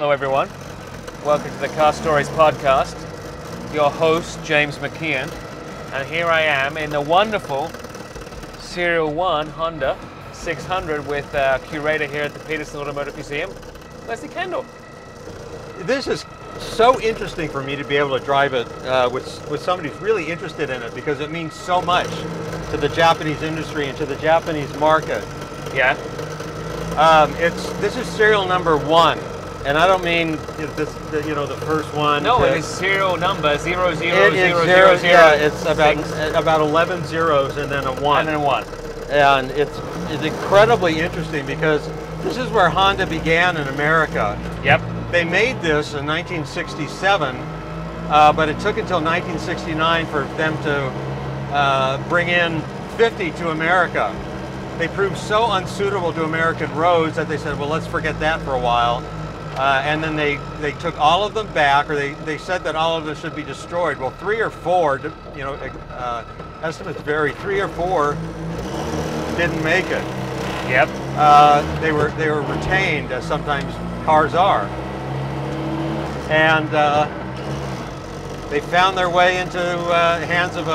Hello, everyone. Welcome to the Car Stories podcast. Your host, James McKeon, and here I am in the wonderful Serial 1 Honda 600 with our curator here at the Petersen Automotive Museum, Leslie Kendall. This is so interesting for me to be able to drive it uh, with, with somebody who's really interested in it because it means so much to the Japanese industry and to the Japanese market. Yeah, Um, it's this is serial number one, and I don't mean this, the, you know, the first one. no, it is serial number 000000. It is zero, yeah, it's about about 11 zeros and then a one. and then one. and it's it's incredibly interesting because this is where Honda began in America. Yep. They made this in 1967, uh, but it took until 1969 for them to uh, bring in 50 to America. They proved so unsuitable to American roads that they said, well, let's forget that for a while. Uh, and then they, they took all of them back, or they, they said that all of them should be destroyed. Well, three or four, you know, uh, estimates vary, three or four didn't make it Yep. uh, they were they were retained as sometimes cars are, and uh, they found their way into uh, hands of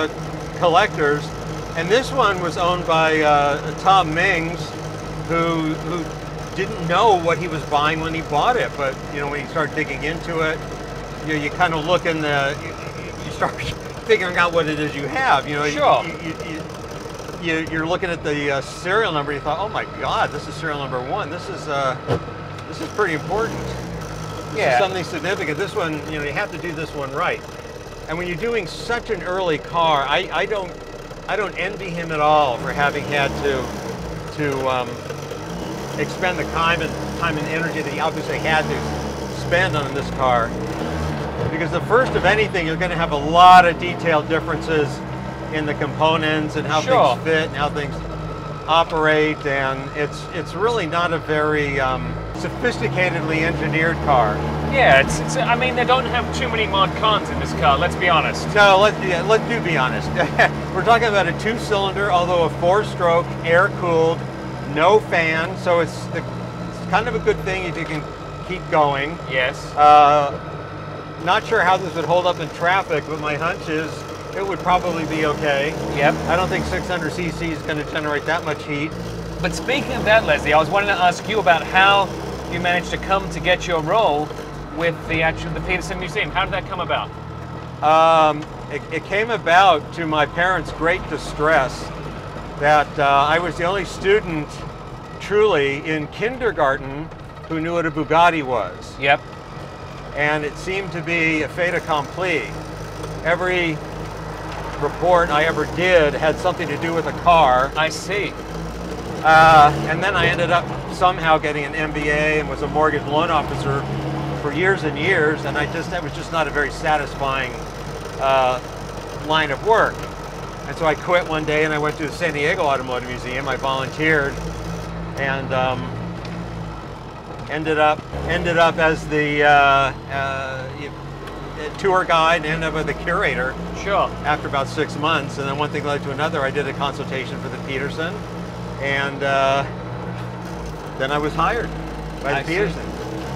collectors. And this one was owned by uh, Tom Mings, who who didn't know what he was buying when he bought it. But you know, when you start digging into it, you know, you kind of look in the you, you start figuring out what it is you have. You know, you- Sure. you, you, you, you, you're looking at the uh, serial number. You thought, oh my God, this is serial number one. This is uh, this is pretty important. This Yeah. is something significant. This one, you know, you have to do this one right. And when you're doing such an early car, I, I don't I don't envy him at all for having had to to um, expend the time and time and energy that he obviously had to spend on this car. Because the first of anything, you're going to have a lot of detailed differences in the components and how Sure. things fit and how things operate, and it's it's really not a very um, sophisticatedly engineered car. Yeah, it's, it's. I mean, they don't have too many mod cons in this car. Let's be honest. No, let's yeah, let's do be honest. We're talking about a two-cylinder, although a four-stroke, air-cooled, no fan, so it's, the, it's kind of a good thing if you can keep going. Yes. Uh, not sure how this would hold up in traffic, but my hunch is it would probably be okay. Yep. I don't think 600 cc is going to generate that much heat. But speaking of that, Leslie, I was wanting to ask you about how you managed to come to get your role with the actual the Petersen Museum. How did that come about? Um, it, it came about to my parents' great distress that uh, I was the only student truly in kindergarten who knew what a Bugatti was. Yep. And it seemed to be a fait accompli. Every report I ever did had something to do with a car. I see. Uh, and then I ended up somehow getting an MBA and was a mortgage loan officer for years and years. And I just, that was just not a very satisfying uh, line of work. And so I quit one day and I went to the San Diego Automotive Museum. I volunteered and um, ended up ended up as the uh, uh, tour guide and ended up with the curator Sure. after about six months, and then one thing led to another. I did a consultation for the Petersen, and uh, then I was hired by the see. Petersen.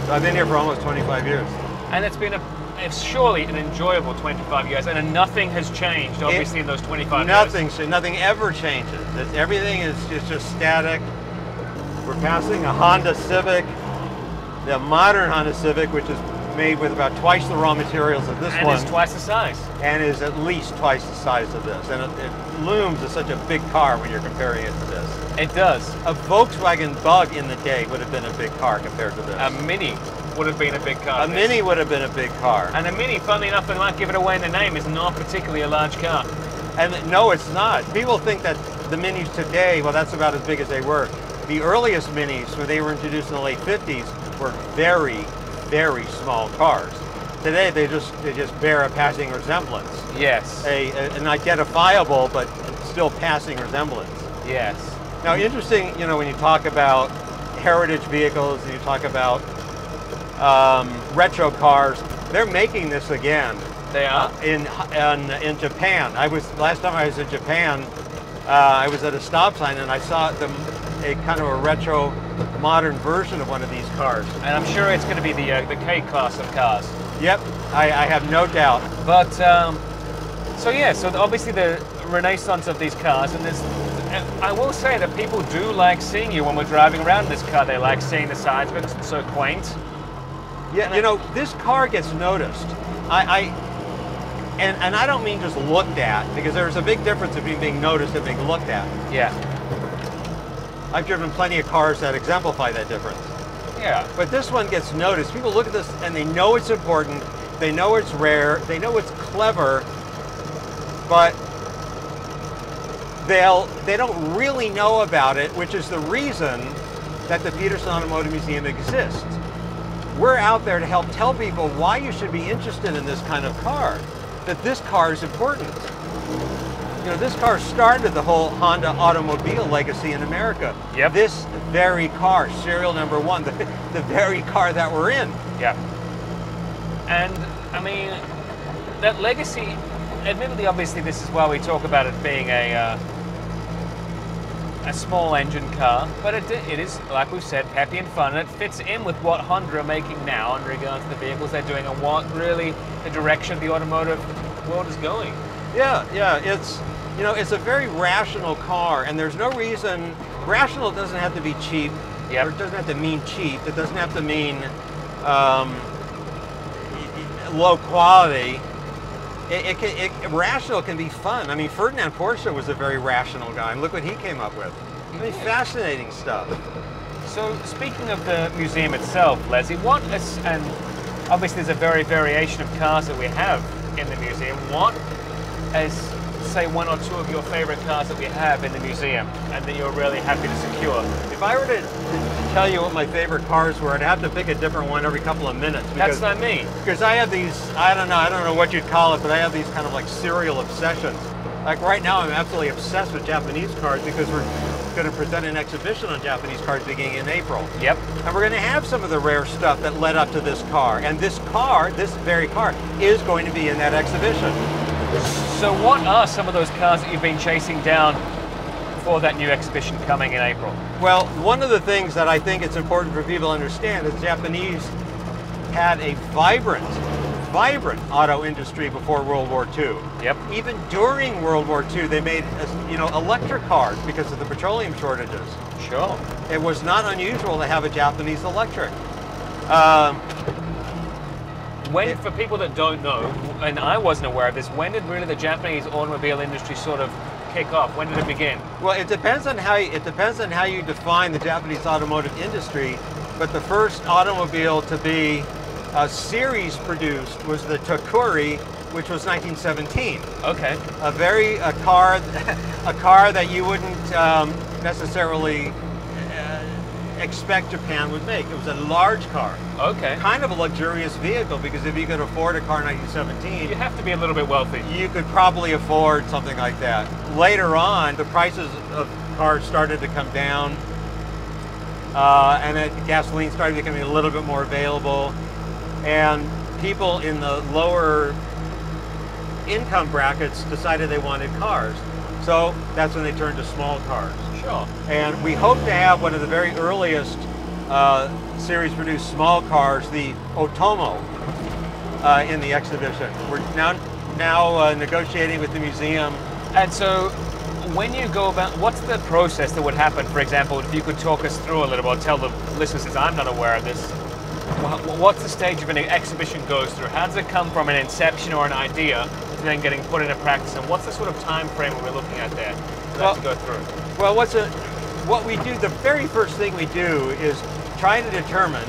So I've been here for almost 25 years. And it's been a it's surely an enjoyable 25 years, and nothing has changed, obviously, in those 25 Nothing, years. nothing ever changes. It's, everything is just, just static. We're passing a Honda Civic, the modern Honda Civic, which is made with about twice the raw materials of this And one, it's twice the size. and is at least twice the size of this. And it, it looms as such a big car when you're comparing it to this. It does. A Volkswagen Bug in the day would have been a big car compared to this. A Mini would have been a big car. a Mini would have been a big car. And a Mini, funnily enough, they might give it away in the name, is not particularly a large car. And no, it's not. People think that the Minis today, well, that's about as big as they were. The earliest Minis, when they were introduced in the late 50s, were very, very small cars. Today, they just they just bear a passing resemblance, Yes. a, a- an identifiable but still passing resemblance. Yes. Now, interesting, you know, when you talk about heritage vehicles and you talk about um, retro cars, they're making this again They are. in, in in Japan. I was last time I was in Japan. Uh, I was at a stop sign and I saw them a kind of a retro modern version of one of these cars. And I'm sure it's going to be the uh, the K class of cars. Yep, I, I have no doubt. But um, so yeah, so obviously the renaissance of these cars, and there's. I will say that people do like seeing you when we're driving around in this car. They like seeing the sides because it's so quaint. Yeah, And you I- know, this car gets noticed. I, I and, and I don't mean just looked at, because there's a big difference between being noticed and being looked at. Yeah, I've driven plenty of cars that exemplify that difference. yeah, But this one gets noticed. People look at this and they know it's important, they know it's rare, they know it's clever, but they'll they don't really know about it, which is the reason that the Petersen Automotive Museum exists. We're out there to help tell people why you should be interested in this kind of car, that this car is important. You know, this car started the whole Honda automobile legacy in America. Yep. This very car, serial number one, the, the very car that we're in. yeah. And I mean, that legacy. Admittedly, obviously, this is why we talk about it being a uh, a small engine car, but it, it is, like we've said, peppy and fun, and it fits in with what Honda are making now in regards to the vehicles they're doing and what really the direction the automotive world is going. Yeah, yeah, it's you know, it's a very rational car, and there's no reason. Rational doesn't have to be cheap. Yep. Or it doesn't have to mean cheap. It doesn't have to mean um, low quality. It, it, can, it rational can be fun. I mean, Ferdinand Porsche was a very rational guy, and look what he came up with. I mean, fascinating stuff. So, speaking of the museum itself, Leslie, what is, and obviously there's a very variation of cars that we have in the museum. What is, say, one or two of your favorite cars that we have in the museum and that you're really happy to secure? If I were to, tell you what my favorite cars were, I'd have to pick a different one every couple of minutes. That's not me. Because I have these, I don't know, I don't know what you'd call it, but I have these kind of like serial obsessions. Like right now, I'm absolutely obsessed with Japanese cars because we're going to present an exhibition on Japanese cars beginning in April. Yep. And we're going to have some of the rare stuff that led up to this car. And this car, this very car, is going to be in that exhibition. So, what are some of those cars that you've been chasing down for that new exhibition coming in April? Well, one of the things that I think it's important for people to understand is Japanese had a vibrant, vibrant auto industry before World War II. Yep. Even during World War II, they made, you know, electric cars because of the petroleum shortages. Sure. It was not unusual to have a Japanese electric. Um, When, for people that don't know, and I wasn't aware of this, when did really the Japanese automobile industry sort of kick off? When did it begin? well, it depends on how you, it depends on how you define the Japanese automotive industry. But the first automobile to be a series produced was the Takuri, which was 1917. Okay. a very a car a car that you wouldn't um, necessarily uh, expect Japan would make. It was a large car, Okay. kind of a luxurious vehicle because if you could afford a car in 1917, You have to be a little bit wealthy. you could probably afford something like that. Later on, the prices of cars started to come down, uh, and it, gasoline started becoming a little bit more available, and people in the lower income brackets decided they wanted cars. So that's when they turned to small cars. Sure. And we hope to have one of the very earliest uh, series produced small cars, the Otomo, uh, in the exhibition. We're now now uh, negotiating with the museum. And so, when you go about, what's the process that would happen? For example, if you could talk us through a little bit, tell the listeners, since I'm not aware of this, what's the stage of an exhibition goes through? How does it come from an inception or an idea to then getting put into practice? And what's the sort of time frame we're looking at there Well- to go through? Well, what's a, what we do, the very first thing we do is try to determine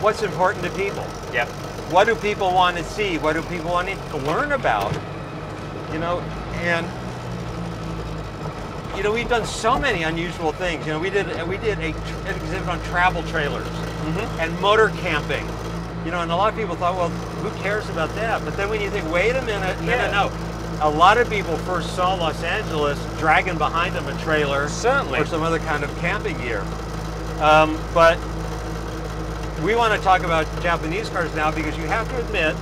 what's important to people. Yeah. What do people want to see? What do people want to learn about? You know, and you know we've done so many unusual things. You know, we did we did a, an exhibit on travel trailers mm-hmm. and motor camping. You know, and a lot of people thought, well, who cares about that? But then when you think, wait a minute, no, Yeah. no, no. A lot of people first saw Los Angeles dragging behind them a trailer Certainly. or some other kind of camping gear. Um, but we want to talk about Japanese cars now because you have to admit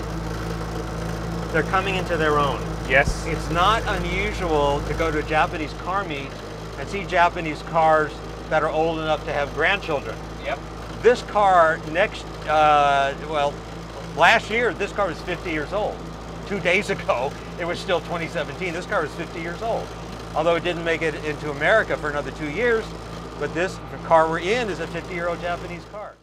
they're coming into their own. Yes. It's not unusual to go to a Japanese car meet and see Japanese cars that are old enough to have grandchildren. Yep. This car next, uh, well, last year this car was 50 years old. Two days ago it was still 2017. This car is 50 years old. Although it didn't make it into America for another two years, but this car we're in is a 50 year old Japanese car.